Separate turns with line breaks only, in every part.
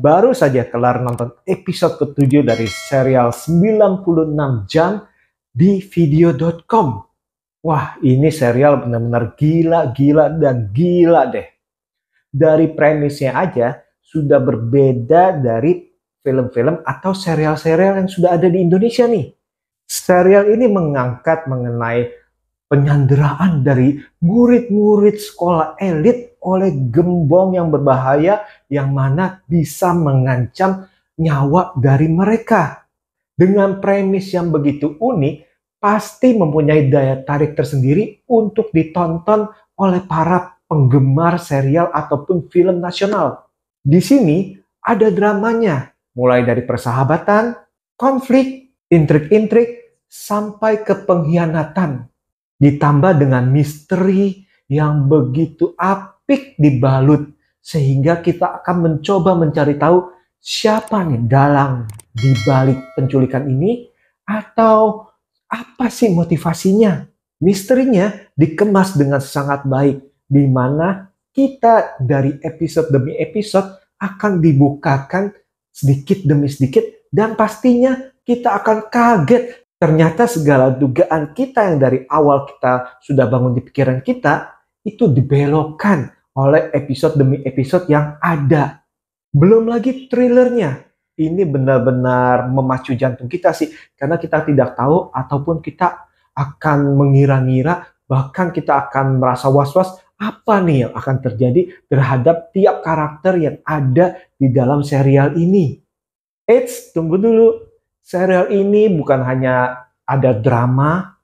baru saja kelar nonton episode ketujuh dari serial 96 jam di video.com. Wah, ini serial benar-benar gila, gila, dan gila deh. Dari premisnya aja sudah berbeda dari film-film atau serial-serial yang sudah ada di Indonesia nih. Serial ini mengangkat mengenai penyanderaan dari murid-murid sekolah elit oleh gembong yang berbahaya yang mana bisa mengancam nyawa dari mereka. Dengan premis yang begitu unik, pasti mempunyai daya tarik tersendiri untuk ditonton oleh para penggemar serial ataupun film nasional. Di sini ada dramanya, mulai dari persahabatan, konflik, intrik-intrik, sampai ke pengkhianatan ditambah dengan misteri yang begitu apik dibalut sehingga kita akan mencoba mencari tahu siapa nih dalang di balik penculikan ini atau apa sih motivasinya. Misterinya dikemas dengan sangat baik di mana kita dari episode demi episode akan dibukakan sedikit demi sedikit dan pastinya kita akan kaget ternyata segala dugaan kita yang dari awal kita sudah bangun di pikiran kita itu dibelokkan oleh episode demi episode yang ada. Belum lagi thrillernya. Ini benar-benar memacu jantung kita sih karena kita tidak tahu ataupun kita akan mengira-ngira bahkan kita akan merasa was-was apa nih yang akan terjadi terhadap tiap karakter yang ada di dalam serial ini. Eits, tunggu dulu serial ini bukan hanya ada drama,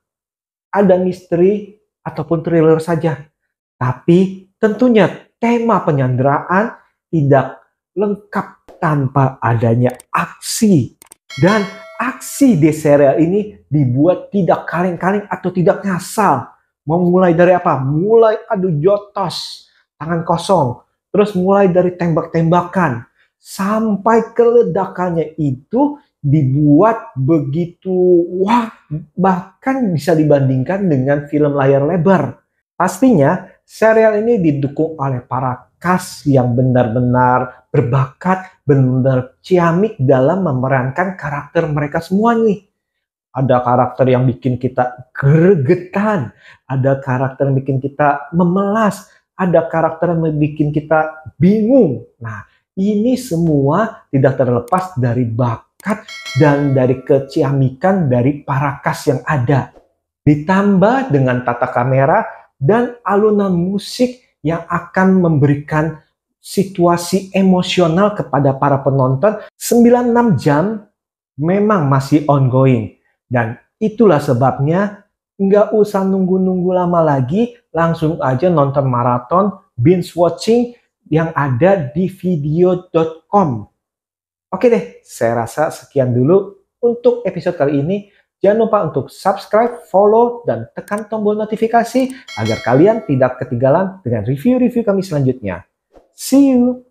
ada misteri, ataupun thriller saja. Tapi tentunya tema penyanderaan tidak lengkap tanpa adanya aksi. Dan aksi di serial ini dibuat tidak kaleng-kaleng atau tidak ngasal. Mau mulai dari apa? Mulai adu jotos, tangan kosong. Terus mulai dari tembak-tembakan. Sampai keledakannya itu dibuat begitu wah bahkan bisa dibandingkan dengan film layar lebar. Pastinya serial ini didukung oleh para cast yang benar-benar berbakat, benar-benar ciamik dalam memerankan karakter mereka semua nih. Ada karakter yang bikin kita gregetan, ada karakter yang bikin kita memelas, ada karakter yang bikin kita bingung. Nah, ini semua tidak terlepas dari bak bakat dan dari keciamikan dari para kas yang ada. Ditambah dengan tata kamera dan alunan musik yang akan memberikan situasi emosional kepada para penonton 96 jam memang masih ongoing. Dan itulah sebabnya nggak usah nunggu-nunggu lama lagi, langsung aja nonton maraton binge watching yang ada di video.com. Oke deh, saya rasa sekian dulu untuk episode kali ini. Jangan lupa untuk subscribe, follow, dan tekan tombol notifikasi agar kalian tidak ketinggalan dengan review-review kami selanjutnya. See you!